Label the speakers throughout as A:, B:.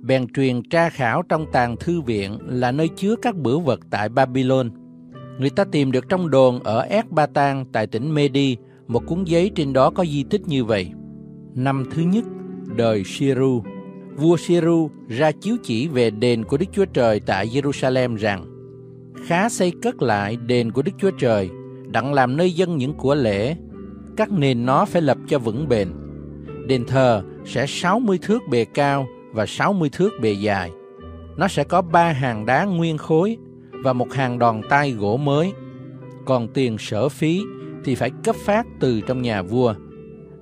A: bèn truyền tra khảo trong tàng thư viện là nơi chứa các bửu vật tại Babylon. Người ta tìm được trong đồn ở Ecbatan tại tỉnh Medi một cuốn giấy trên đó có di tích như vậy. Năm thứ nhất, đời Siru. vua Siru ra chiếu chỉ về đền của Đức Chúa Trời tại Jerusalem rằng khá xây cất lại đền của Đức Chúa Trời, đặng làm nơi dân những của lễ, các nền nó phải lập cho vững bền. Đền thờ sẽ 60 thước bề cao và 60 thước bề dài. Nó sẽ có ba hàng đá nguyên khối và một hàng đòn tay gỗ mới. Còn tiền sở phí thì phải cấp phát từ trong nhà vua.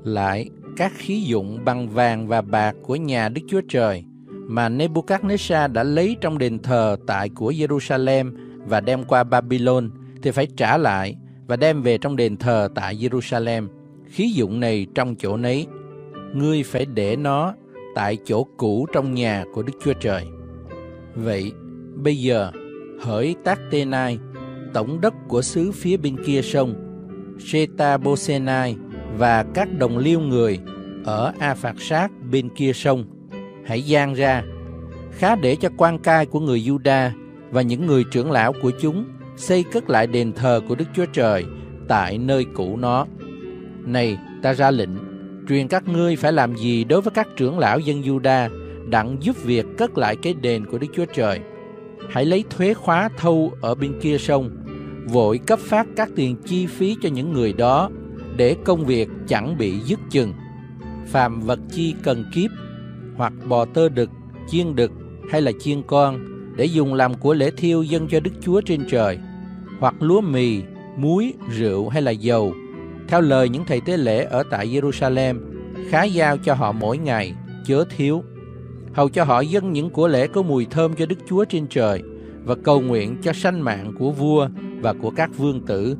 A: Lại, các khí dụng bằng vàng và bạc của nhà Đức Chúa Trời mà Nebuchadnezzar đã lấy trong đền thờ tại của Jerusalem và đem qua Babylon thì phải trả lại và đem về trong đền thờ tại Jerusalem. Khí dụng này trong chỗ nấy, ngươi phải để nó tại chỗ cũ trong nhà của Đức Chúa Trời. Vậy, bây giờ, hỡi Tác Tê Nai, tổng đốc của xứ phía bên kia sông, Sheta Bosenai và các đồng liêu người ở A Phạt Sát bên kia sông, hãy gian ra, khá để cho quan cai của người Juda và những người trưởng lão của chúng xây cất lại đền thờ của Đức Chúa Trời tại nơi cũ nó. Này, ta ra lệnh, truyền các ngươi phải làm gì đối với các trưởng lão dân Juda đặng giúp việc cất lại cái đền của Đức Chúa Trời. Hãy lấy thuế khóa thâu ở bên kia sông, vội cấp phát các tiền chi phí cho những người đó để công việc chẳng bị dứt chừng. Phàm vật chi cần kiếp, hoặc bò tơ đực, chiên đực hay là chiên con để dùng làm của lễ thiêu dân cho Đức Chúa trên trời, hoặc lúa mì, muối, rượu hay là dầu, theo lời những thầy tế lễ ở tại Jerusalem, khá giao cho họ mỗi ngày, chớ thiếu. Hầu cho họ dâng những của lễ có mùi thơm cho Đức Chúa trên trời và cầu nguyện cho sanh mạng của vua và của các vương tử.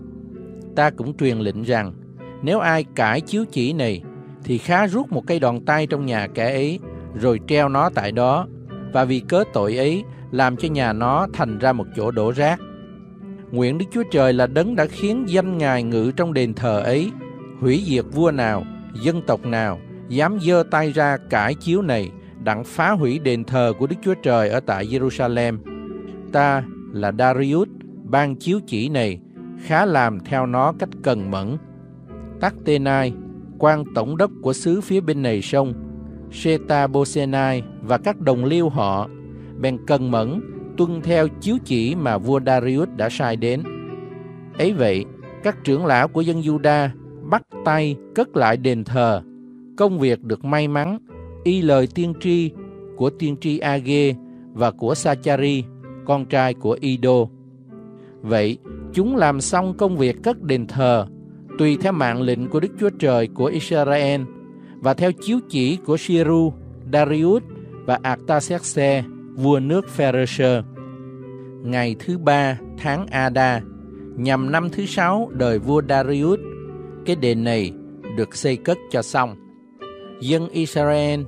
A: Ta cũng truyền lệnh rằng, nếu ai cãi chiếu chỉ này, thì khá rút một cây đòn tay trong nhà kẻ ấy, rồi treo nó tại đó, và vì cớ tội ấy, làm cho nhà nó thành ra một chỗ đổ rác. Nguyện Đức Chúa Trời là đấng đã khiến danh Ngài ngự trong đền thờ ấy, hủy diệt vua nào, dân tộc nào, dám dơ tay ra cải chiếu này, đặng phá hủy đền thờ của Đức Chúa Trời ở tại Jerusalem. Ta là Darius, ban chiếu chỉ này, khá làm theo nó cách cần mẫn. Tắc Tê Nai, quan tổng đốc của xứ phía bên này sông, Seta Bosenai và các đồng liêu họ, bèn cần mẫn tuân theo chiếu chỉ mà vua Darius đã sai đến. Ấy vậy, các trưởng lão của dân Juda bắt tay cất lại đền thờ. Công việc được may mắn, y lời tiên tri của tiên tri Age và của Sachari, con trai của Ido. Vậy, chúng làm xong công việc cất đền thờ, tùy theo mạng lệnh của Đức Chúa Trời của Israel và theo chiếu chỉ của Shiru, Darius và Artaxerxes vua nước Pharisee. Ngày thứ ba tháng Ada, nhằm năm thứ sáu đời vua Darius, cái đền này được xây cất cho xong. Dân Israel,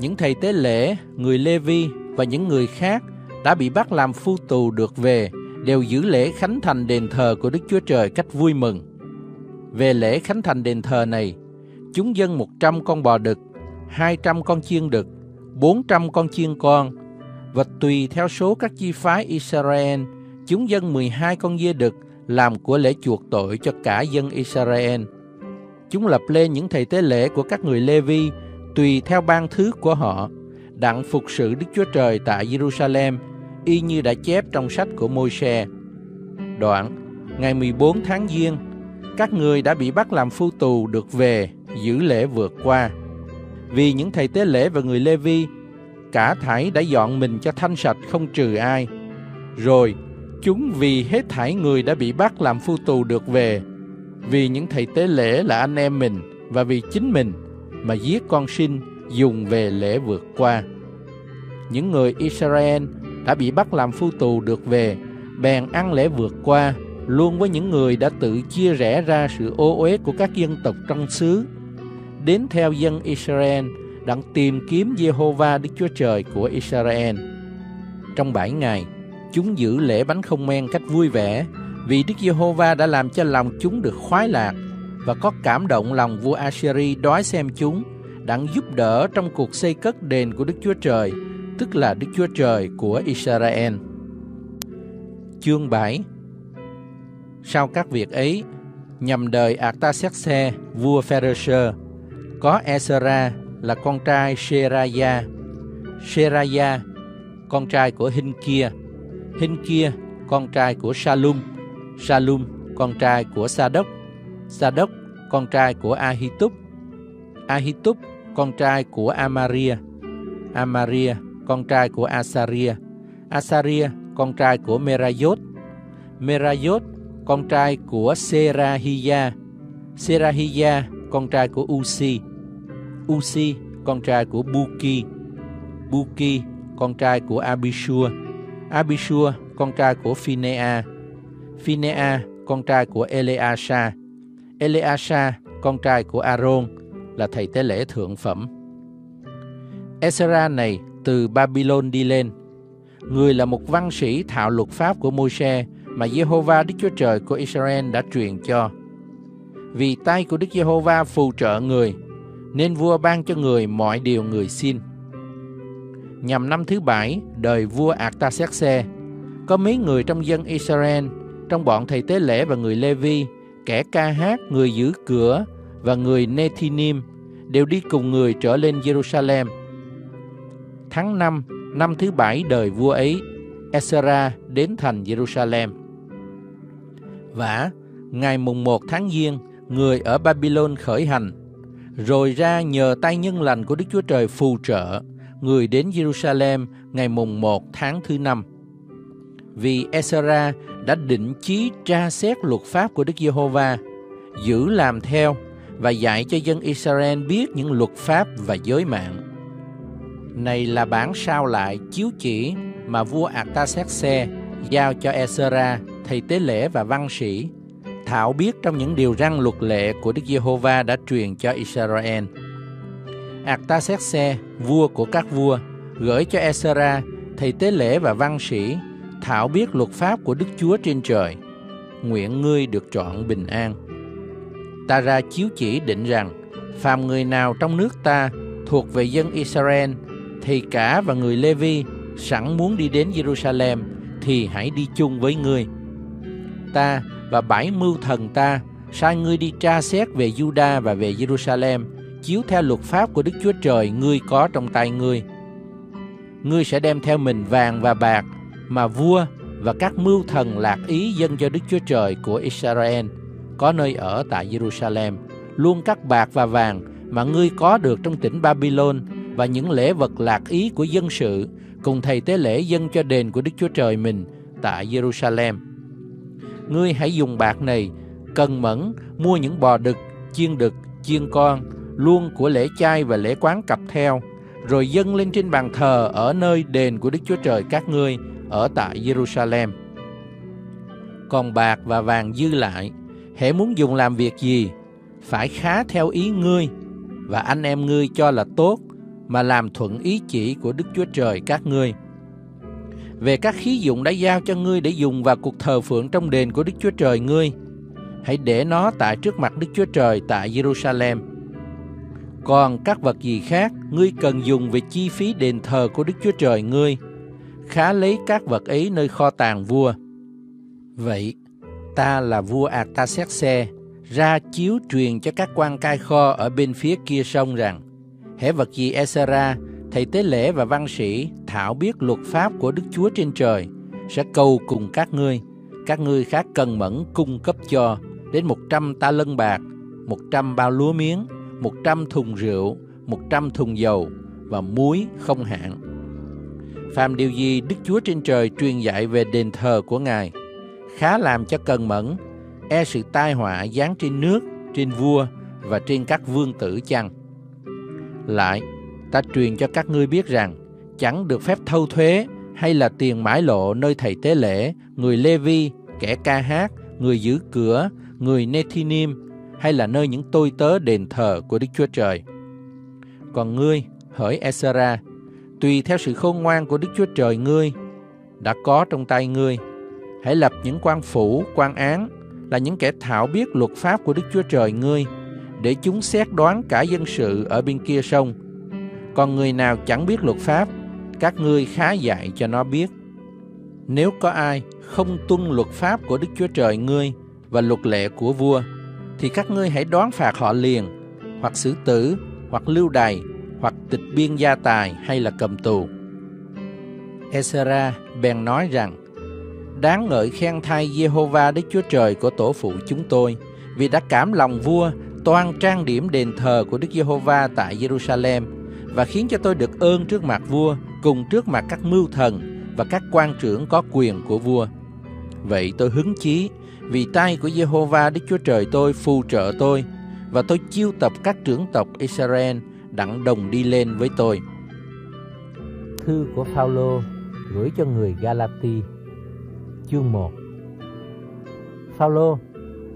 A: những thầy tế lễ, người Lê-vi và những người khác đã bị bắt làm phu tù được về, đều giữ lễ khánh thành đền thờ của Đức Chúa Trời cách vui mừng. Về lễ khánh thành đền thờ này, chúng dân 100 con bò đực, 200 con chiên đực, 400 con chiên con và tùy theo số các chi phái Israel, chúng dân 12 con dê đực làm của lễ chuộc tội cho cả dân Israel. Chúng lập lên những thầy tế lễ của các người Lê-vi tùy theo ban thứ của họ, đặng phục sự Đức Chúa Trời tại Jerusalem, y như đã chép trong sách của Môi-se. Đoạn, ngày 14 tháng Giêng, các người đã bị bắt làm phu tù được về giữ lễ vượt qua. Vì những thầy tế lễ và người Lê-vi cả thảy đã dọn mình cho thanh sạch không trừ ai. Rồi, chúng vì hết thảy người đã bị bắt làm phu tù được về, vì những thầy tế lễ là anh em mình và vì chính mình mà giết con sinh dùng về lễ vượt qua. những người Israel đã bị bắt làm phu tù được về, bèn ăn lễ vượt qua, luôn với những người đã tự chia rẽ ra sự ô uế của các dân tộc trong xứ, đến theo dân Israel đặng tìm kiếm Jehovah Đức Chúa Trời của Israel. Trong bảy ngày, chúng giữ lễ bánh không men cách vui vẻ, vì Đức Giê-hô-va đã làm cho lòng chúng được khoái lạc và có cảm động lòng vua Assyri đói xem chúng, đặng giúp đỡ trong cuộc xây cất đền của Đức Chúa Trời, tức là Đức Chúa Trời của Israel. Chương 7 Sau các việc ấy, nhằm đời Artaxerxes, vua Pharisee, có Esra là con trai Seraya, Seraya, con trai của Hinh kia, Hinh kia, con trai của Salum, Salum, con trai của Sadok, Sadok con trai của Ahitub, Ahitub, con trai của Amaria, Amaria, con trai của Asaria, Asaria, con trai của Merayot, Merayot, con trai của Serahiya. Serahiya, con trai của Uzi. Uzi, con trai của Buki, Buki, con trai của Abishua, Abishua, con trai của Phinea, Phinea, con trai của Eleasa, Eleasa, con trai của Aaron, là thầy tế lễ thượng phẩm. Ezra này từ Babylon đi lên. Người là một văn sĩ thạo luật pháp của Môi-se mà Jehovah Đức Chúa Trời của Israel đã truyền cho. Vì tay của Đức Giê-hô-va phù trợ người, nên vua ban cho người mọi điều người xin. Nhằm năm thứ bảy, đời vua Artaxerxes, có mấy người trong dân Israel, trong bọn thầy tế lễ và người Lê-vi, kẻ ca hát, người giữ cửa và người Nethinim đều đi cùng người trở lên Jerusalem. Tháng 5, năm thứ bảy đời vua ấy, Esra đến thành Jerusalem. Và ngày mùng 1 tháng Giêng, người ở Babylon khởi hành, rồi ra nhờ tay nhân lành của Đức Chúa Trời phù trợ, người đến Jerusalem ngày mùng 1 tháng thứ năm. Vì Esra đã định chí tra xét luật pháp của Đức Giê-hô-va, giữ làm theo và dạy cho dân Israel biết những luật pháp và giới mạng. Này là bản sao lại chiếu chỉ mà vua Artaxerxes giao cho Esra, thầy tế lễ và văn sĩ, thảo biết trong những điều răn luật lệ của Đức Giê-hô-va đã truyền cho Israel. Artaxerxes, vua của các vua, gửi cho Esra, thầy tế lễ và văn sĩ, thảo biết luật pháp của Đức Chúa trên trời. Nguyện ngươi được trọn bình an. Ta ra chiếu chỉ định rằng, phàm người nào trong nước ta thuộc về dân Israel, thì cả và người Lê-vi sẵn muốn đi đến Jerusalem, thì hãy đi chung với ngươi. Ta và bảy mưu thần ta sai ngươi đi tra xét về Juda và về Jerusalem, chiếu theo luật pháp của Đức Chúa Trời ngươi có trong tay ngươi. Ngươi sẽ đem theo mình vàng và bạc mà vua và các mưu thần lạc ý dân cho Đức Chúa Trời của Israel có nơi ở tại Jerusalem, luôn các bạc và vàng mà ngươi có được trong tỉnh Babylon và những lễ vật lạc ý của dân sự cùng thầy tế lễ dân cho đền của Đức Chúa Trời mình tại Jerusalem ngươi hãy dùng bạc này cần mẫn mua những bò đực, chiên đực, chiên con, luôn của lễ chay và lễ quán cặp theo, rồi dâng lên trên bàn thờ ở nơi đền của Đức Chúa Trời các ngươi ở tại Jerusalem. Còn bạc và vàng dư lại, hễ muốn dùng làm việc gì, phải khá theo ý ngươi và anh em ngươi cho là tốt mà làm thuận ý chỉ của Đức Chúa Trời các ngươi về các khí dụng đã giao cho ngươi để dùng vào cuộc thờ phượng trong đền của Đức Chúa Trời ngươi. Hãy để nó tại trước mặt Đức Chúa Trời tại Jerusalem. Còn các vật gì khác ngươi cần dùng về chi phí đền thờ của Đức Chúa Trời ngươi, khá lấy các vật ấy nơi kho tàng vua. Vậy, ta là vua Artaxerxes, ra chiếu truyền cho các quan cai kho ở bên phía kia sông rằng, hễ vật gì Esra thầy tế lễ và văn sĩ thảo biết luật pháp của Đức Chúa trên trời sẽ cầu cùng các ngươi, các ngươi khác cần mẫn cung cấp cho đến một trăm ta lân bạc, một trăm bao lúa miếng, một trăm thùng rượu, một trăm thùng dầu và muối không hạn. Phàm điều gì Đức Chúa trên trời truyền dạy về đền thờ của Ngài, khá làm cho cần mẫn, e sự tai họa giáng trên nước, trên vua và trên các vương tử chăng. Lại, ta truyền cho các ngươi biết rằng
B: chẳng được phép thâu thuế hay là tiền mãi lộ nơi thầy tế lễ, người Lê Vi, kẻ ca hát, người giữ cửa, người Nethinim hay là nơi những tôi tớ đền thờ của Đức Chúa Trời. Còn ngươi, hỡi Esra, tùy theo sự khôn ngoan của Đức Chúa Trời ngươi, đã có trong tay ngươi, hãy lập những quan phủ, quan án, là những kẻ thảo biết luật pháp của Đức Chúa Trời ngươi, để chúng xét đoán cả dân sự ở bên kia sông. Còn người nào chẳng biết luật pháp, các ngươi khá dạy cho nó biết. Nếu có ai không tuân luật pháp của Đức Chúa Trời ngươi và luật lệ của vua, thì các ngươi hãy đoán phạt họ liền, hoặc xử tử, hoặc lưu đày, hoặc tịch biên gia tài hay là cầm tù. Esra bèn nói rằng, Đáng ngợi khen thay Jehovah Đức Chúa Trời của tổ phụ chúng tôi, vì đã cảm lòng vua toan trang điểm đền thờ của Đức Giê-hô-va tại Jerusalem và khiến cho tôi được ơn trước mặt vua, cùng trước mặt các mưu thần và các quan trưởng có quyền của vua. Vậy tôi hứng chí, vì tay của Jehovah Đức Chúa Trời tôi phù trợ tôi, và tôi chiêu tập các trưởng tộc Israel đặng đồng đi lên với tôi.
A: Thư của Phaolô gửi cho người Galati, chương 1 Phaolô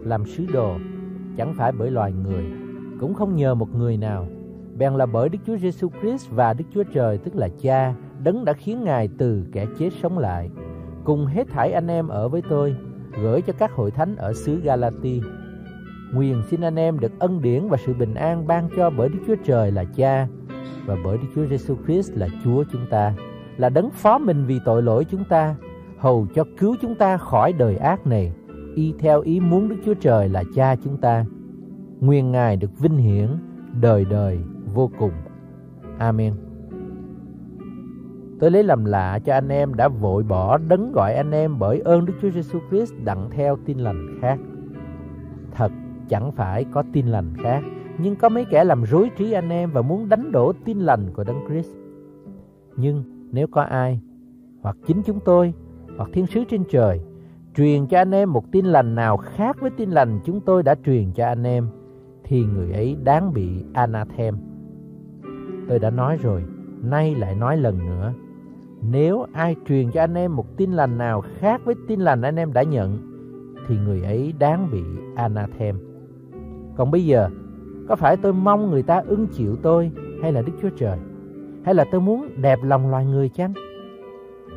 A: làm sứ đồ, chẳng phải bởi loài người, cũng không nhờ một người nào bèn là bởi Đức Chúa Giêsu Christ và Đức Chúa Trời, tức là Cha, đấng đã khiến ngài từ kẻ chết sống lại. Cùng hết thảy anh em ở với tôi, gửi cho các hội thánh ở xứ Galati. Nguyện xin anh em được ân điển và sự bình an ban cho bởi Đức Chúa Trời là Cha và bởi Đức Chúa Giêsu Christ là Chúa chúng ta, là đấng phó mình vì tội lỗi chúng ta, hầu cho cứu chúng ta khỏi đời ác này, y theo ý muốn Đức Chúa Trời là Cha chúng ta. Nguyên Ngài được vinh hiển đời đời vô cùng. Amen. Tôi lấy làm lạ cho anh em đã vội bỏ đấng gọi anh em bởi ơn Đức Chúa Giêsu Christ đặng theo tin lành khác. Thật chẳng phải có tin lành khác, nhưng có mấy kẻ làm rối trí anh em và muốn đánh đổ tin lành của đấng Christ. Nhưng nếu có ai, hoặc chính chúng tôi, hoặc thiên sứ trên trời truyền cho anh em một tin lành nào khác với tin lành chúng tôi đã truyền cho anh em thì người ấy đáng bị anathem. Tôi đã nói rồi, nay lại nói lần nữa. Nếu ai truyền cho anh em một tin lành nào khác với tin lành anh em đã nhận thì người ấy đáng bị anathem. Còn bây giờ, có phải tôi mong người ta ưng chịu tôi hay là Đức Chúa Trời? Hay là tôi muốn đẹp lòng loài người chăng?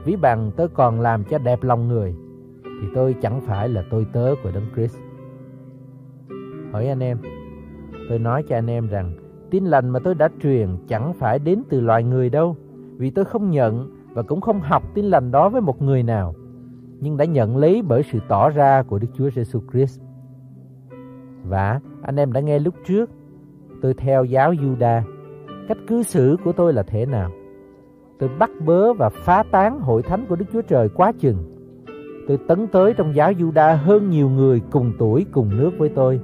A: Ví bằng tôi còn làm cho đẹp lòng người thì tôi chẳng phải là tôi tớ của Đấng Christ. Hỏi anh em, tôi nói cho anh em rằng tin lành mà tôi đã truyền chẳng phải đến từ loài người đâu, vì tôi không nhận và cũng không học tin lành đó với một người nào, nhưng đã nhận lấy bởi sự tỏ ra của Đức Chúa Giêsu Christ. Và anh em đã nghe lúc trước, tôi theo giáo Juda, cách cư xử của tôi là thế nào? Tôi bắt bớ và phá tán hội thánh của Đức Chúa Trời quá chừng Tôi tấn tới trong giáo Juda hơn nhiều người cùng tuổi cùng nước với tôi.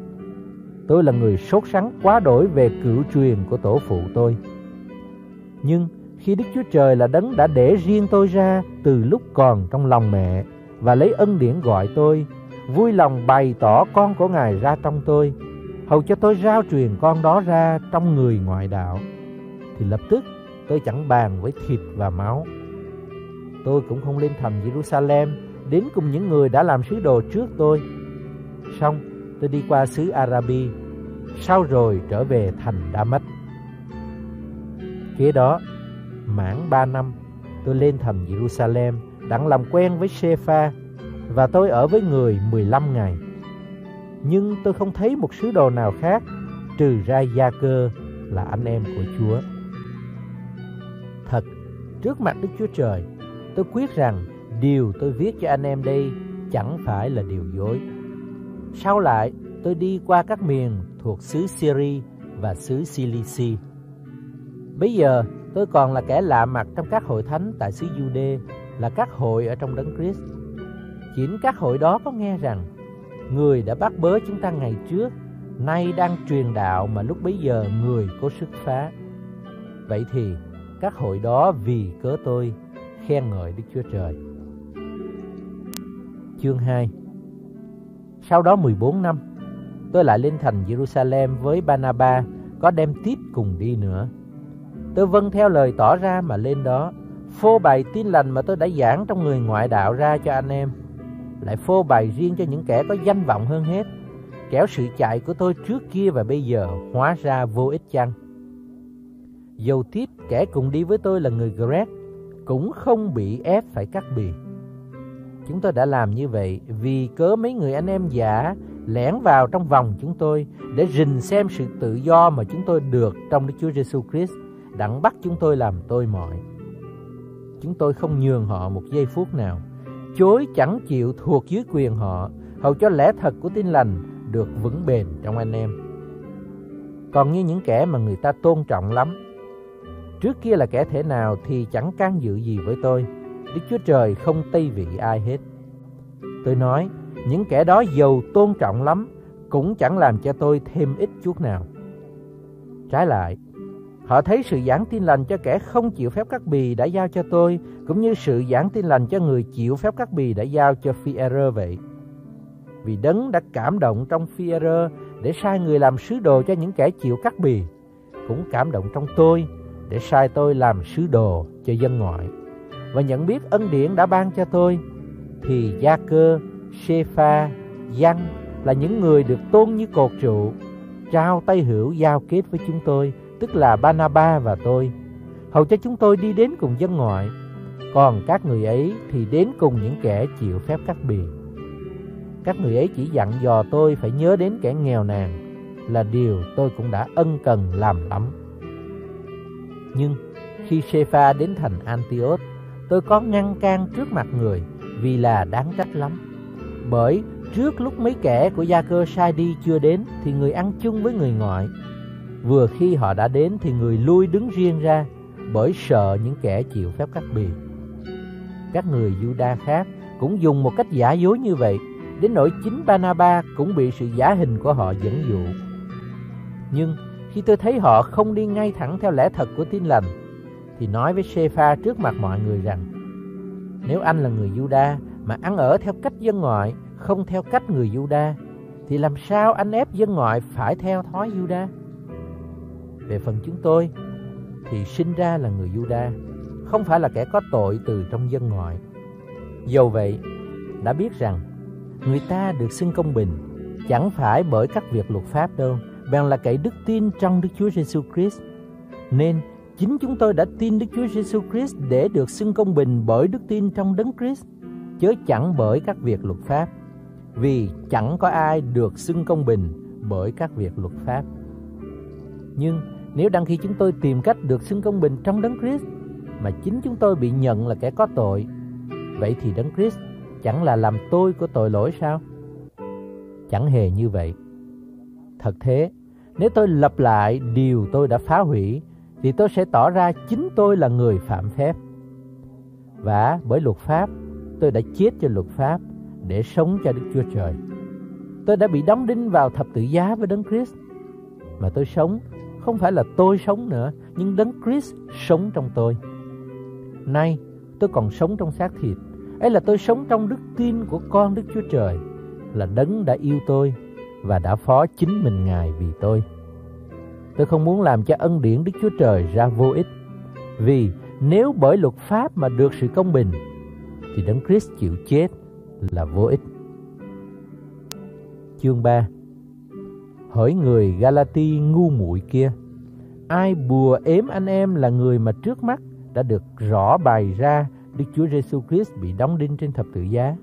A: Tôi là người sốt sắng quá đổi về cửu truyền của tổ phụ tôi. Nhưng khi Đức Chúa Trời là đấng đã để riêng tôi ra từ lúc còn trong lòng mẹ và lấy ân điển gọi tôi, vui lòng bày tỏ con của Ngài ra trong tôi, hầu cho tôi rao truyền con đó ra trong người ngoại đạo, thì lập tức tôi chẳng bàn với thịt và máu. Tôi cũng không lên thành Jerusalem đến cùng những người đã làm sứ đồ trước tôi. Xong, tôi đi qua xứ Arabi, sau rồi trở về thành Damas. Kế đó, mãn ba năm, tôi lên thành Jerusalem, đặng làm quen với Sepha và tôi ở với người 15 ngày. Nhưng tôi không thấy một sứ đồ nào khác trừ ra Gia Cơ là anh em của Chúa. Thật, trước mặt Đức Chúa Trời, tôi quyết rằng Điều tôi viết cho anh em đây chẳng phải là điều dối. Sau lại, tôi đi qua các miền thuộc xứ Syria và xứ Cilici. Bây giờ, tôi còn là kẻ lạ mặt trong các hội thánh tại xứ Jude, là các hội ở trong đấng Christ. Chính các hội đó có nghe rằng, người đã bắt bớ chúng ta ngày trước, nay đang truyền đạo mà lúc bấy giờ người có sức phá. Vậy thì, các hội đó vì cớ tôi khen ngợi Đức Chúa Trời. Chương 2 sau đó 14 năm, tôi lại lên thành Jerusalem với Banaba, có đem tiếp cùng đi nữa. Tôi vâng theo lời tỏ ra mà lên đó, phô bày tin lành mà tôi đã giảng trong người ngoại đạo ra cho anh em, lại phô bày riêng cho những kẻ có danh vọng hơn hết, kéo sự chạy của tôi trước kia và bây giờ hóa ra vô ích chăng? Dầu tiếp kẻ cùng đi với tôi là người Greg cũng không bị ép phải cắt bì. Chúng tôi đã làm như vậy vì cớ mấy người anh em giả lẻn vào trong vòng chúng tôi để rình xem sự tự do mà chúng tôi được trong Đức Chúa Giêsu Christ đặng bắt chúng tôi làm tôi mọi. Chúng tôi không nhường họ một giây phút nào, chối chẳng chịu thuộc dưới quyền họ, hầu cho lẽ thật của tin lành được vững bền trong anh em. Còn như những kẻ mà người ta tôn trọng lắm, trước kia là kẻ thể nào thì chẳng can dự gì với tôi, Đức Chúa Trời không tây vị ai hết. Tôi nói, những kẻ đó giàu tôn trọng lắm, cũng chẳng làm cho tôi thêm ít chút nào. Trái lại, họ thấy sự giảng tin lành cho kẻ không chịu phép cắt bì đã giao cho tôi, cũng như sự giảng tin lành cho người chịu phép cắt bì đã giao cho phi vậy. Vì đấng đã cảm động trong phi để sai người làm sứ đồ cho những kẻ chịu cắt bì, cũng cảm động trong tôi để sai tôi làm sứ đồ cho dân ngoại và nhận biết ân điển đã ban cho tôi thì Gia Cơ, Shepha, Giăng là những người được tôn như cột trụ trao tay hữu giao kết với chúng tôi tức là Banaba và tôi. Hầu cho chúng tôi đi đến cùng dân ngoại còn các người ấy thì đến cùng những kẻ chịu phép cắt bì các người ấy chỉ dặn dò tôi phải nhớ đến kẻ nghèo nàn là điều tôi cũng đã ân cần làm lắm. Nhưng khi Shepha đến thành Antioch tôi có ngăn can trước mặt người vì là đáng trách lắm. Bởi trước lúc mấy kẻ của gia cơ sai đi chưa đến thì người ăn chung với người ngoại. Vừa khi họ đã đến thì người lui đứng riêng ra bởi sợ những kẻ chịu phép cắt bì. Các người Juda khác cũng dùng một cách giả dối như vậy, đến nỗi chính Banaba cũng bị sự giả hình của họ dẫn dụ. Nhưng khi tôi thấy họ không đi ngay thẳng theo lẽ thật của tin lành, thì nói với Sepha trước mặt mọi người rằng nếu anh là người Juda mà ăn ở theo cách dân ngoại, không theo cách người Juda, thì làm sao anh ép dân ngoại phải theo thói Juda? Về phần chúng tôi, thì sinh ra là người Juda, không phải là kẻ có tội từ trong dân ngoại. Dầu vậy, đã biết rằng người ta được xưng công bình chẳng phải bởi các việc luật pháp đâu, bèn là cậy đức tin trong Đức Chúa Giêsu Christ. Nên Chính chúng tôi đã tin Đức Chúa Giêsu Christ để được xưng công bình bởi đức tin trong Đấng Christ, chớ chẳng bởi các việc luật pháp. Vì chẳng có ai được xưng công bình bởi các việc luật pháp. Nhưng nếu đăng khi chúng tôi tìm cách được xưng công bình trong Đấng Christ mà chính chúng tôi bị nhận là kẻ có tội, vậy thì Đấng Christ chẳng là làm tôi của tội lỗi sao? Chẳng hề như vậy. Thật thế, nếu tôi lập lại điều tôi đã phá hủy thì tôi sẽ tỏ ra chính tôi là người phạm phép. Và bởi luật pháp, tôi đã chết cho luật pháp để sống cho Đức Chúa Trời. Tôi đã bị đóng đinh vào thập tự giá với Đấng Christ. Mà tôi sống không phải là tôi sống nữa, nhưng Đấng Christ sống trong tôi. Nay, tôi còn sống trong xác thịt. Ấy là tôi sống trong đức tin của con Đức Chúa Trời, là Đấng đã yêu tôi và đã phó chính mình Ngài vì tôi. Tôi không muốn làm cho ân điển Đức Chúa Trời ra vô ích. Vì nếu bởi luật pháp mà được sự công bình, thì Đấng Christ chịu chết là vô ích. Chương 3 Hỏi người Galati ngu muội kia, ai bùa ếm anh em là người mà trước mắt đã được rõ bày ra Đức Chúa Giêsu Christ bị đóng đinh trên thập tự giá?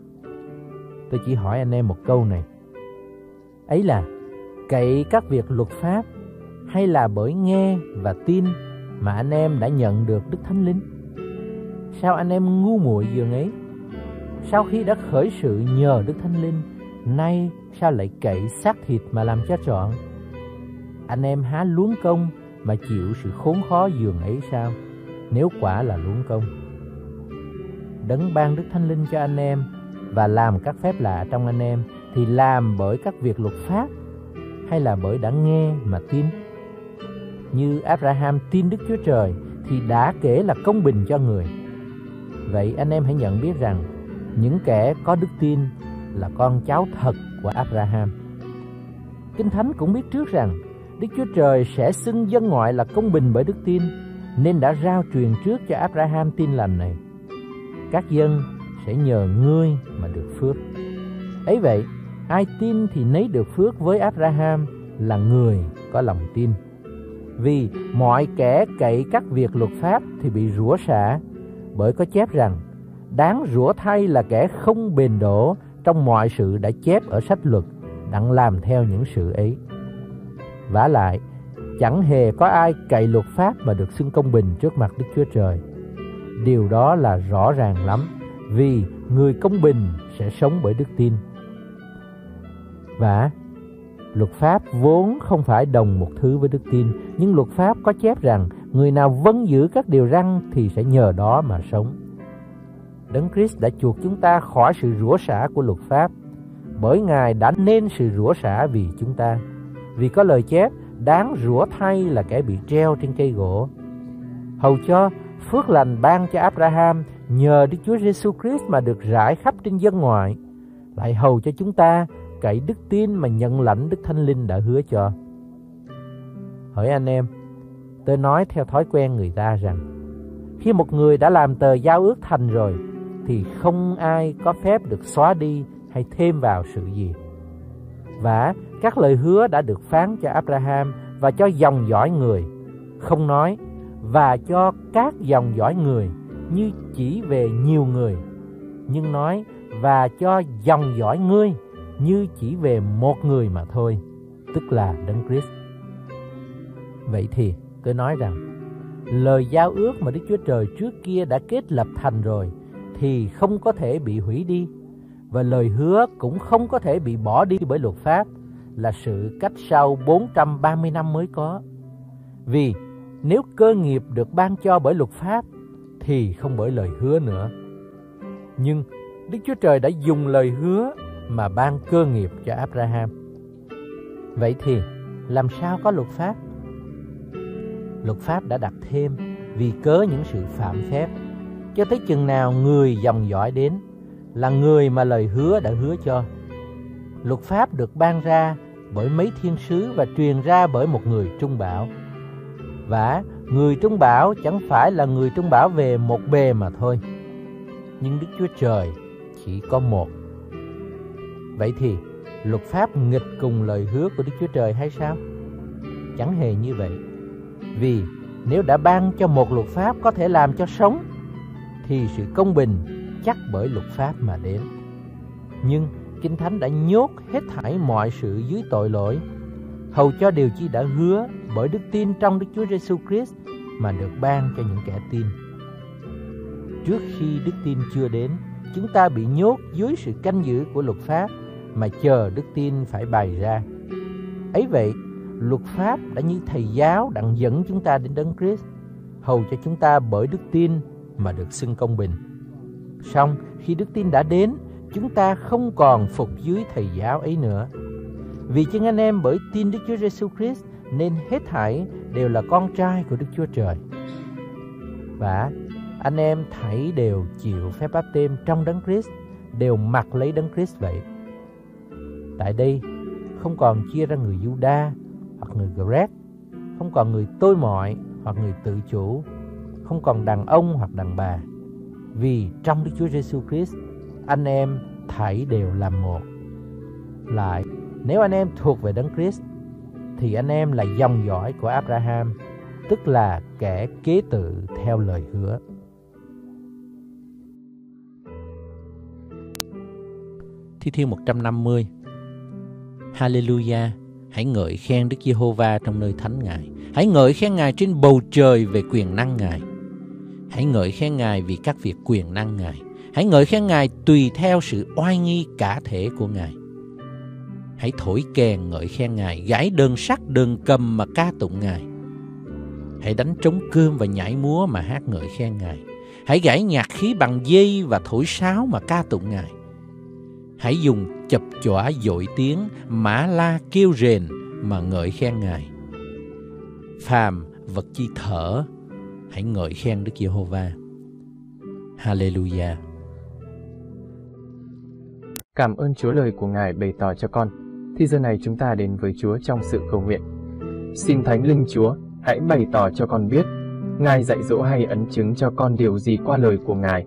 A: Tôi chỉ hỏi anh em một câu này. Ấy là cậy các việc luật pháp hay là bởi nghe và tin mà anh em đã nhận được Đức Thánh Linh? Sao anh em ngu muội dường ấy? Sau khi đã khởi sự nhờ Đức Thánh Linh, nay sao lại cậy xác thịt mà làm cho trọn? Anh em há luống công mà chịu sự khốn khó dường ấy sao? Nếu quả là luống công. Đấng ban Đức Thánh Linh cho anh em và làm các phép lạ trong anh em thì làm bởi các việc luật pháp hay là bởi đã nghe mà tin? Như Abraham tin Đức Chúa Trời thì đã kể là công bình cho người. Vậy anh em hãy nhận biết rằng những kẻ có đức tin là con cháu thật của Abraham. Kinh Thánh cũng biết trước rằng Đức Chúa Trời sẽ xưng dân ngoại là công bình bởi đức tin nên đã rao truyền trước cho Abraham tin lành này. Các dân sẽ nhờ ngươi mà được phước. Ấy vậy, ai tin thì nấy được phước với Abraham là người có lòng tin. Vì mọi kẻ cậy các việc luật pháp thì bị rủa xả, bởi có chép rằng đáng rủa thay là kẻ không bền đổ trong mọi sự đã chép ở sách luật đặng làm theo những sự ấy. vả lại, chẳng hề có ai cậy luật pháp mà được xưng công bình trước mặt Đức Chúa Trời. Điều đó là rõ ràng lắm, vì người công bình sẽ sống bởi đức tin. Và luật pháp vốn không phải đồng một thứ với đức tin, nhưng luật pháp có chép rằng người nào vâng giữ các điều răn thì sẽ nhờ đó mà sống. Đấng Christ đã chuộc chúng ta khỏi sự rủa xả của luật pháp, bởi Ngài đã nên sự rủa xả vì chúng ta. Vì có lời chép, đáng rủa thay là kẻ bị treo trên cây gỗ. Hầu cho phước lành ban cho Abraham nhờ Đức Chúa Giêsu Christ mà được rải khắp trên dân ngoại, lại hầu cho chúng ta cậy đức tin mà nhận lãnh Đức Thánh Linh đã hứa cho. Hỏi anh em, tôi nói theo thói quen người ta rằng, khi một người đã làm tờ giao ước thành rồi, thì không ai có phép được xóa đi hay thêm vào sự gì. Và các lời hứa đã được phán cho Abraham và cho dòng dõi người, không nói và cho các dòng dõi người như chỉ về nhiều người, nhưng nói và cho dòng dõi ngươi như chỉ về một người mà thôi, tức là Đấng Christ. Vậy thì tôi nói rằng lời giao ước mà Đức Chúa Trời trước kia đã kết lập thành rồi thì không có thể bị hủy đi và lời hứa cũng không có thể bị bỏ đi bởi luật pháp là sự cách sau 430 năm mới có. Vì nếu cơ nghiệp được ban cho bởi luật pháp thì không bởi lời hứa nữa. Nhưng Đức Chúa Trời đã dùng lời hứa mà ban cơ nghiệp cho Abraham. Vậy thì, làm sao có luật pháp? Luật pháp đã đặt thêm vì cớ những sự phạm phép cho tới chừng nào người dòng dõi đến là người mà lời hứa đã hứa cho. Luật pháp được ban ra bởi mấy thiên sứ và truyền ra bởi một người trung bảo. Và người trung bảo chẳng phải là người trung bảo về một bề mà thôi. Nhưng Đức Chúa Trời chỉ có một. Vậy thì luật pháp nghịch cùng lời hứa của Đức Chúa Trời hay sao? Chẳng hề như vậy. Vì nếu đã ban cho một luật pháp có thể làm cho sống thì sự công bình chắc bởi luật pháp mà đến. Nhưng Kinh Thánh đã nhốt hết thảy mọi sự dưới tội lỗi, hầu cho điều chi đã hứa bởi đức tin trong Đức Chúa Giêsu Christ mà được ban cho những kẻ tin. Trước khi đức tin chưa đến, chúng ta bị nhốt dưới sự canh giữ của luật pháp mà chờ đức tin phải bày ra. Ấy vậy, luật pháp đã như thầy giáo đặng dẫn chúng ta đến đấng Christ, hầu cho chúng ta bởi đức tin mà được xưng công bình. Song khi đức tin đã đến, chúng ta không còn phục dưới thầy giáo ấy nữa. Vì chân anh em bởi tin Đức Chúa Giêsu Christ nên hết thảy đều là con trai của Đức Chúa Trời. Và anh em thảy đều chịu phép báp têm trong đấng Christ, đều mặc lấy đấng Christ vậy. Tại đây không còn chia ra người Juda hoặc người Greg, không còn người tôi mọi hoặc người tự chủ, không còn đàn ông hoặc đàn bà. Vì trong Đức Chúa Giêsu Christ, anh em thảy đều làm một. Lại, nếu anh em thuộc về Đấng Christ, thì anh em là dòng dõi của Abraham, tức là kẻ kế tự theo lời hứa.
B: Thi thiên 150 Hallelujah Hãy ngợi khen Đức Giê-hô-va trong nơi thánh Ngài Hãy ngợi khen Ngài trên bầu trời về quyền năng Ngài Hãy ngợi khen Ngài vì các việc quyền năng Ngài. Hãy ngợi khen Ngài tùy theo sự oai nghi cả thể của Ngài. Hãy thổi kèn ngợi khen Ngài, gãi đơn sắc đơn cầm mà ca tụng Ngài. Hãy đánh trống cơm và nhảy múa mà hát ngợi khen Ngài. Hãy gảy nhạc khí bằng dây và thổi sáo mà ca tụng Ngài. Hãy dùng chập chọa dội tiếng, mã la kêu rền mà ngợi khen Ngài. Phàm vật chi thở hãy ngợi khen Đức Giê-hô-va. Hallelujah.
C: Cảm ơn Chúa lời của Ngài bày tỏ cho con. Thì giờ này chúng ta đến với Chúa trong sự cầu nguyện. Xin Thánh Linh Chúa hãy bày tỏ cho con biết Ngài dạy dỗ hay ấn chứng cho con điều gì qua lời của Ngài.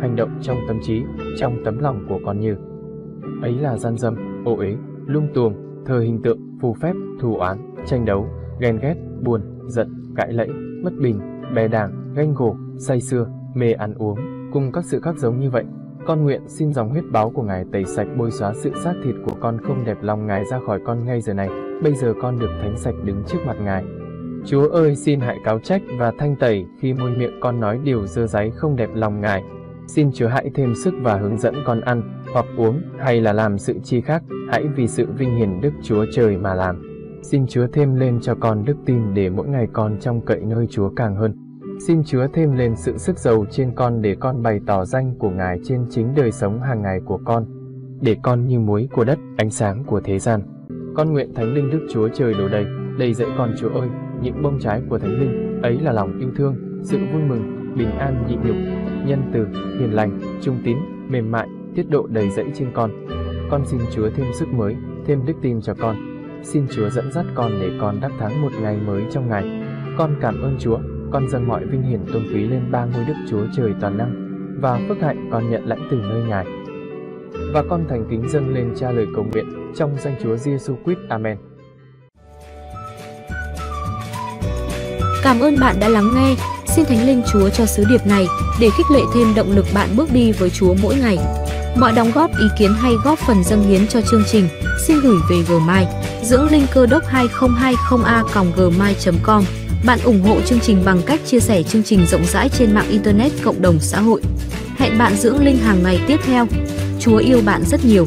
C: hành động trong tâm trí, trong tấm lòng của con như ấy là gian dâm, ô uế, lung tuồng, thờ hình tượng, phù phép, thù oán, tranh đấu, ghen ghét, buồn, giận, cãi lẫy, bất bình, bè đảng, ganh gổ, say sưa, mê ăn uống, cùng các sự khác giống như vậy. Con nguyện xin dòng huyết báo của Ngài tẩy sạch bôi xóa sự xác thịt của con không đẹp lòng Ngài ra khỏi con ngay giờ này. Bây giờ con được thánh sạch đứng trước mặt Ngài. Chúa ơi xin hãy cáo trách và thanh tẩy khi môi miệng con nói điều dơ giấy không đẹp lòng Ngài. Xin Chúa hãy thêm sức và hướng dẫn con ăn, hoặc uống, hay là làm sự chi khác, hãy vì sự vinh hiển Đức Chúa Trời mà làm. Xin Chúa thêm lên cho con đức tin để mỗi ngày con trong cậy nơi Chúa càng hơn. Xin Chúa thêm lên sự sức giàu trên con để con bày tỏ danh của Ngài trên chính đời sống hàng ngày của con, để con như muối của đất, ánh sáng của thế gian. Con nguyện Thánh Linh Đức Chúa Trời đổ đầy, đầy dẫy con Chúa ơi, những bông trái của Thánh Linh, ấy là lòng yêu thương, sự vui mừng, bình an nhịn nhục, nhân từ, hiền lành, trung tín, mềm mại, tiết độ đầy dẫy trên con. Con xin Chúa thêm sức mới, thêm đức tin cho con. Xin Chúa dẫn dắt con để con đắc thắng một ngày mới trong ngày. Con cảm ơn Chúa, con dâng mọi vinh hiển tôn quý lên ba ngôi Đức Chúa Trời toàn năng và phước hạnh con nhận lãnh từ nơi Ngài. Và con thành kính dâng lên cha lời cầu nguyện trong danh Chúa Giêsu Christ. Amen.
D: Cảm ơn bạn đã lắng nghe. Xin Thánh Linh Chúa cho sứ điệp này để khích lệ thêm động lực bạn bước đi với Chúa mỗi ngày. Mọi đóng góp ý kiến hay góp phần dâng hiến cho chương trình, xin gửi về gmail dưỡng linh cơ đốc 2020a gmail.com. Bạn ủng hộ chương trình bằng cách chia sẻ chương trình rộng rãi trên mạng Internet cộng đồng xã hội. Hẹn bạn dưỡng linh hàng ngày tiếp theo. Chúa yêu bạn rất nhiều.